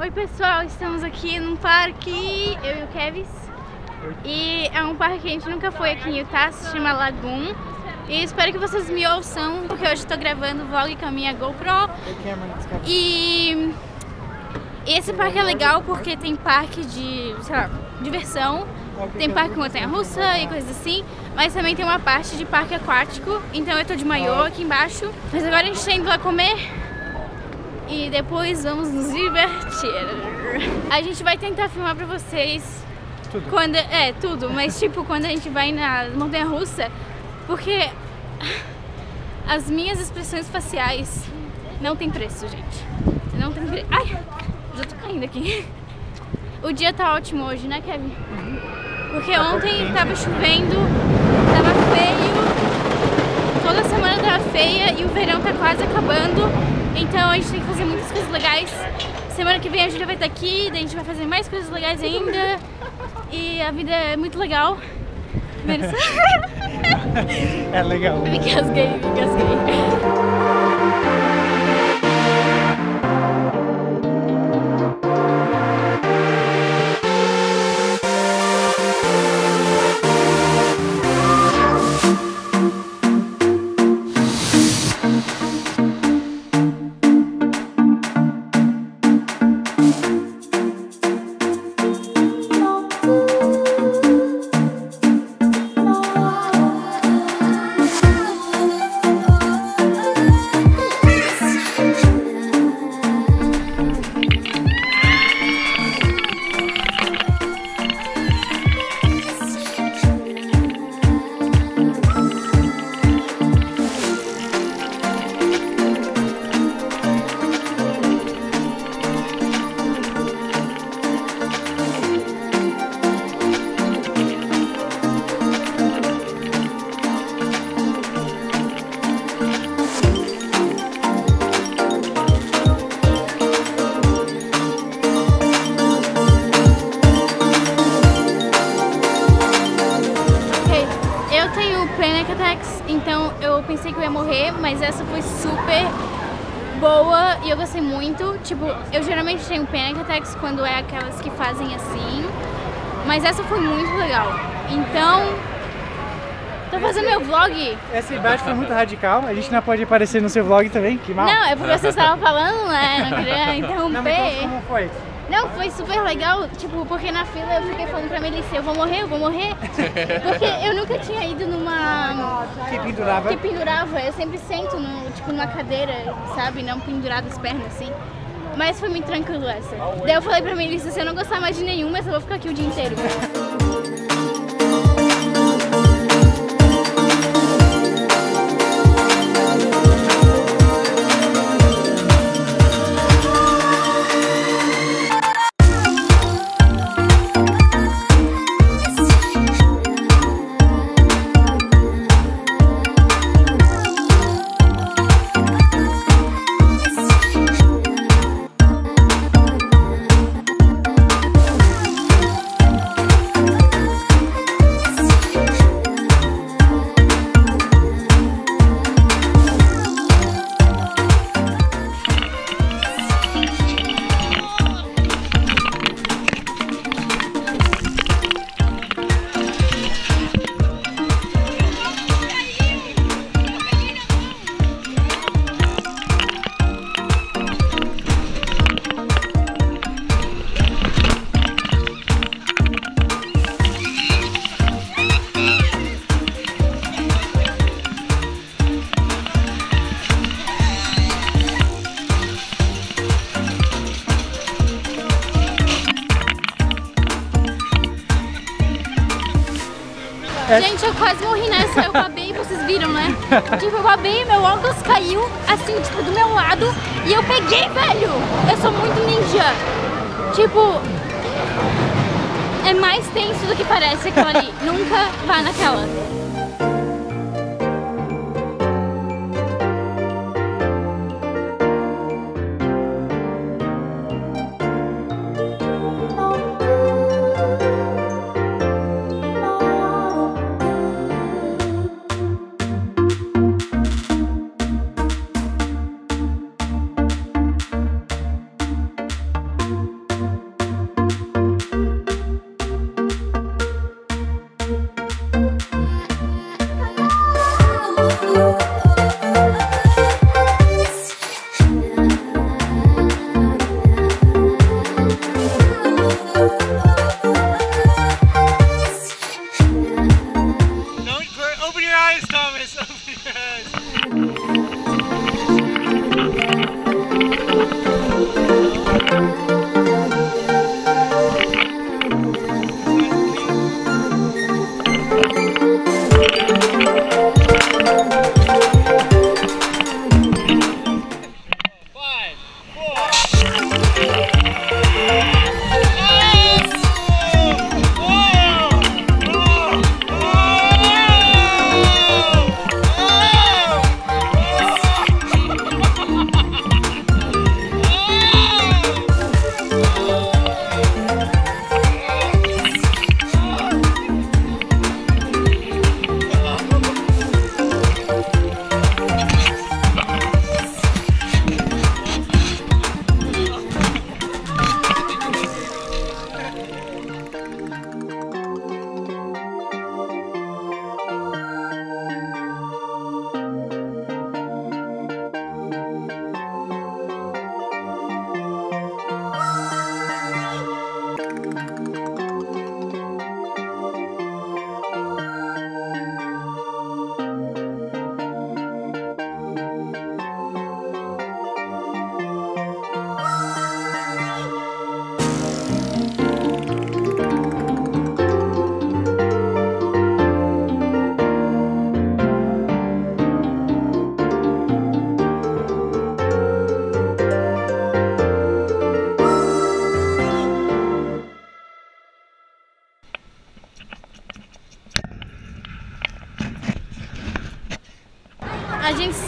Oi pessoal, estamos aqui num parque, eu e o Kevis. E é um parque que a gente nunca foi aqui em Utah, se chama Lagoon. E espero que vocês me ouçam, porque hoje estou gravando vlog com a minha GoPro. E esse parque é legal porque tem parque de, sei lá, diversão. Tem parque com montanha-russa e coisas assim, mas também tem uma parte de parque aquático. Então eu tô de maiô aqui embaixo. Mas agora a gente tá indo lá comer e depois vamos nos divertir. A gente vai tentar filmar pra vocês Tudo. quando é tudo, mas tipo quando a gente vai na montanha russa, porque as minhas expressões faciais não tem preço, gente. Não tem preço. Ai, já tô caindo aqui. O dia tá ótimo hoje, né, Kevin? Porque ontem tava chovendo, tava feio, semana tava feia e o verão tá quase acabando. Então a gente tem que fazer muitas coisas legais. Semana que vem a Júlia vai estar aqui, daí a gente vai fazer mais coisas legais ainda. E a vida é muito legal. É legal. me engasguei, me engasguei. Eu tenho Panic Attacks, então eu pensei que eu ia morrer, mas essa foi super boa e eu gostei muito. Tipo, eu geralmente tenho Panic Attacks quando é aquelas que fazem assim, mas essa foi muito legal. Então, tô fazendo meu vlog. Essa embaixo foi muito radical. A gente não pode aparecer no seu vlog também. Que mal. Não, é porque vocês estavam falando, né? Não queria Não, mas conta interromper. como foi? Não, foi super legal, tipo, porque na fila eu fiquei falando pra Melissa, eu vou morrer, eu vou morrer. Porque eu nunca tinha ido numa. Que pendurava. que pendurava, eu sempre sento no, tipo, numa cadeira, sabe? Não pendurado as pernas assim. Mas foi muito tranquilo essa. Daí eu falei pra Melissa, se eu não gostar mais de nenhuma, eu só vou ficar aqui o dia inteiro. É. Gente, eu quase morri nessa, eu babei, vocês viram, né? Tipo, eu babei, meu óculos caiu, assim, tipo, do meu lado, e eu peguei, velho! Eu sou muito ninja. Tipo, é mais tenso do que parece aquilo ali. Nunca vá naquela.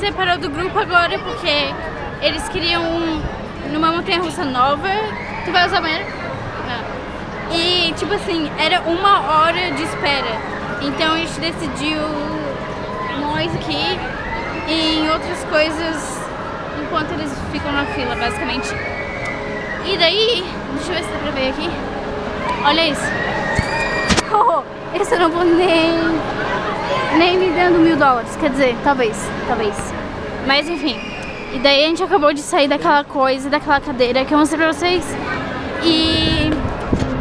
Separou do grupo agora porque eles queriam um, numa montanha russa nova. Tu vai usar banheiro? Não. E tipo assim, era uma hora de espera. Então a gente decidiu nós aqui e em outras coisas enquanto eles ficam na fila, basicamente. E daí, deixa eu ver se dá pra ver aqui. Olha isso. Oh, esse eu não vou nem, nem me dando mil dólares. Quer dizer, talvez, talvez. Mas enfim. E daí a gente acabou de sair daquela coisa, daquela cadeira que eu mostrei pra vocês. E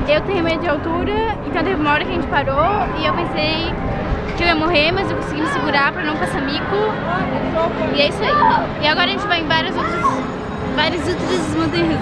eu tenho medo de altura, então teve uma hora que a gente parou e eu pensei que eu ia morrer, mas eu consegui me segurar pra não passar mico. E é isso aí. E agora a gente vai em várias outras, várias outras montanhas.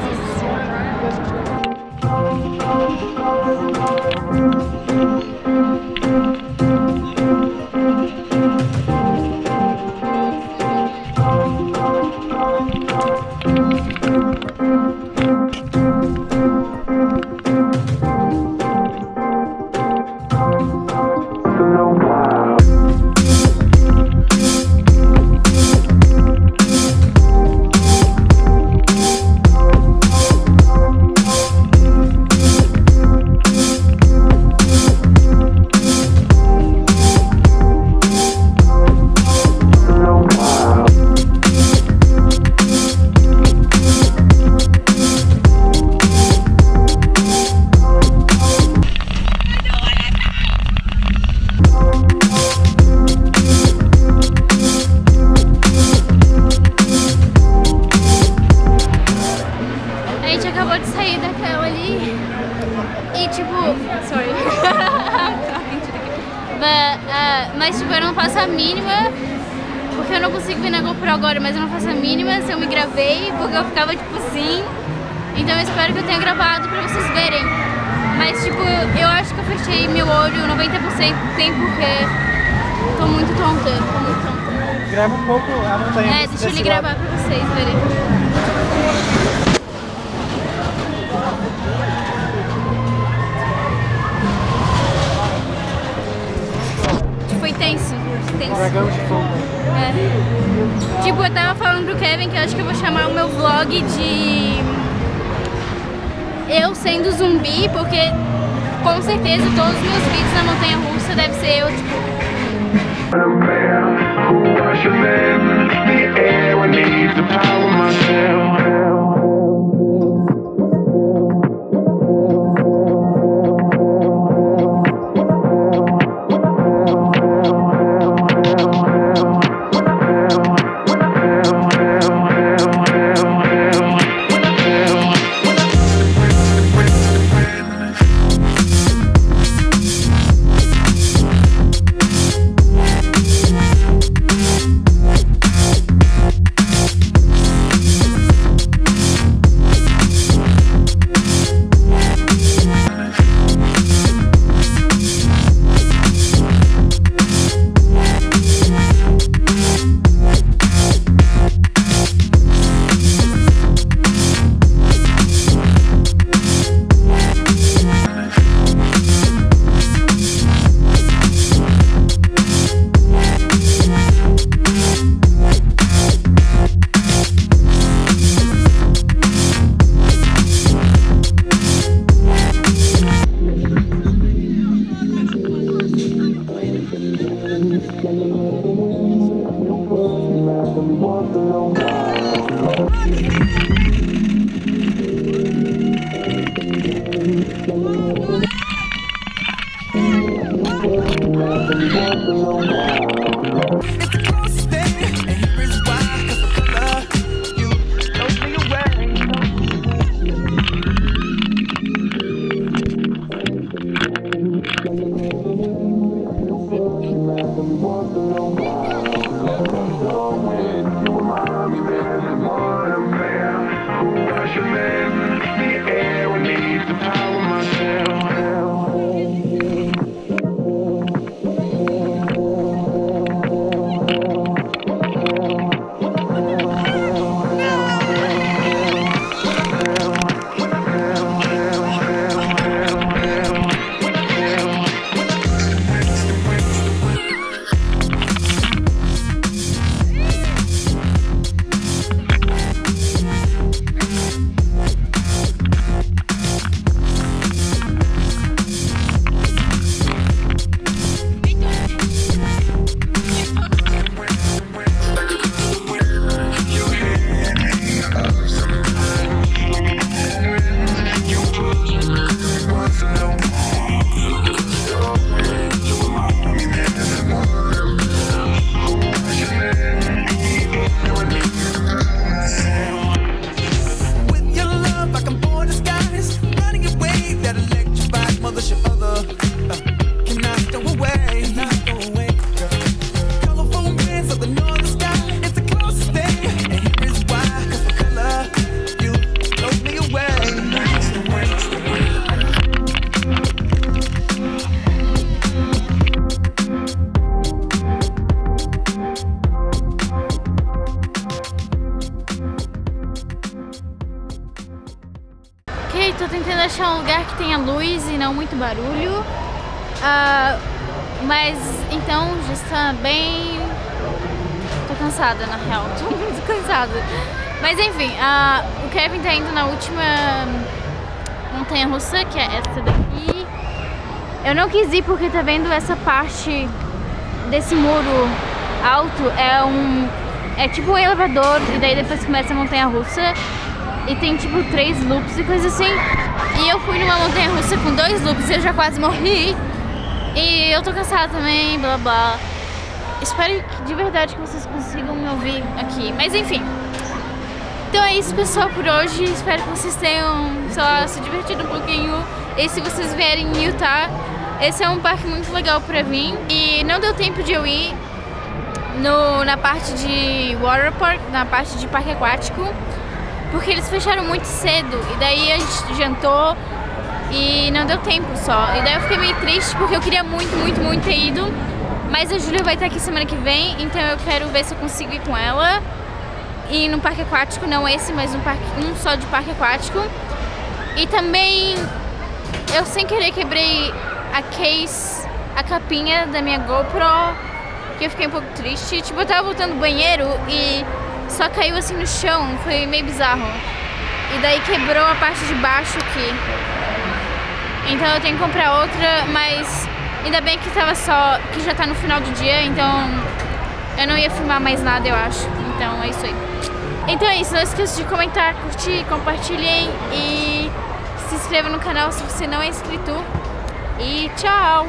Sair daquela ali e tipo. Sorry. But, uh, mas tipo, eu não faço a mínima. Porque eu não consigo ver na GoPro agora, mas eu não faço a mínima se eu me gravei, porque eu ficava tipo assim. Então eu espero que eu tenha gravado pra vocês verem. Mas tipo, eu acho que eu fechei meu olho 90% tem porque tô muito tonta, tô muito tonta. Grava um pouco a montanha. É, desse- deixa eu lado. gravar pra vocês verem. Foi tenso, tenso. Dragão de fogo. É. Tipo, eu tava falando pro Kevin que eu acho que eu vou chamar o meu vlog de eu sendo zumbi, porque com certeza todos os meus vídeos na montanha russa deve ser eu, tipo, a man who the air needs to power myself. alone. Tô tentando achar um lugar que tenha luz e não muito barulho. Ah, mas então já está bem. Tô cansada na real, tô muito cansada. Mas enfim, ah, o Kevin tá indo na última montanha russa, que é essa daqui. Eu não quis ir porque tá vendo essa parte desse muro alto é um. É tipo um elevador e daí depois começa a montanha russa e tem tipo três loops e coisa assim. E eu fui numa montanha russa com dois loops e eu já quase morri. E eu tô cansada também, blá blá. Espero de verdade que vocês consigam me ouvir aqui. Mas enfim. Então é isso, pessoal, por hoje. Espero que vocês tenham só se divertido um pouquinho. E se vocês vierem em Utah, esse é um parque muito legal pra vir. E não deu tempo de eu ir no, na parte de water park, na parte de parque aquático, porque eles fecharam muito cedo. E daí a gente jantou e não deu tempo só. E daí eu fiquei meio triste porque eu queria muito, muito, muito ter ido. Mas a Júlia vai estar aqui semana que vem, então eu quero ver se eu consigo ir com ela. E no parque aquático, não esse, mas um, parque, um só de parque aquático. E também eu sem querer quebrei a case, a capinha da minha GoPro, que eu fiquei um pouco triste. Tipo, eu tava voltando do banheiro e só caiu assim no chão, foi meio bizarro. E daí quebrou a parte de baixo aqui. Então eu tenho que comprar outra, mas ainda bem que tava só. que já tá no final do dia, então eu não ia filmar mais nada, eu acho. Então é isso aí. Então é isso, não esqueça de comentar, curtir, compartilhem e se inscreva no canal se você não é inscrito. E tchau!